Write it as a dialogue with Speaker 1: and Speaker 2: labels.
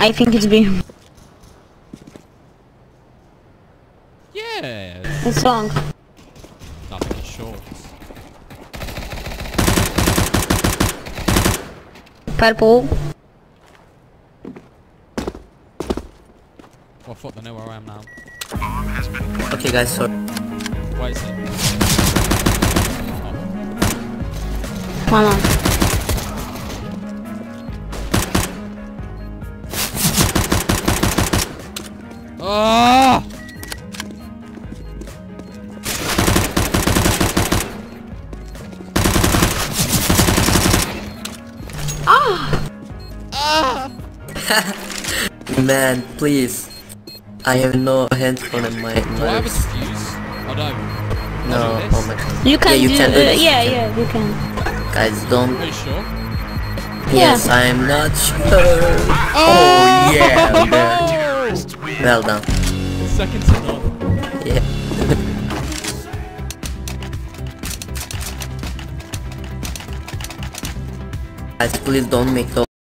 Speaker 1: I think it's B.
Speaker 2: Yeah.
Speaker 1: It's long.
Speaker 2: I think it's short.
Speaker 1: Purple.
Speaker 2: Well, fuck, they know where I am now.
Speaker 3: Okay, guys, sorry.
Speaker 2: Where is it?
Speaker 1: One long.
Speaker 2: Oh!
Speaker 3: Man, please. I have no handphone in my
Speaker 2: Do I have a
Speaker 3: lips.
Speaker 2: excuse? I don't.
Speaker 3: No, oh my god.
Speaker 1: You can
Speaker 3: Yeah, you
Speaker 1: do.
Speaker 3: can do
Speaker 1: uh,
Speaker 3: this,
Speaker 1: yeah, yeah, you can.
Speaker 3: Guys, don't.
Speaker 2: Are you sure?
Speaker 3: Yes, I'm not sure. Oh, yeah, man. Well done.
Speaker 2: Second to none.
Speaker 3: Yeah. Guys, please don't make those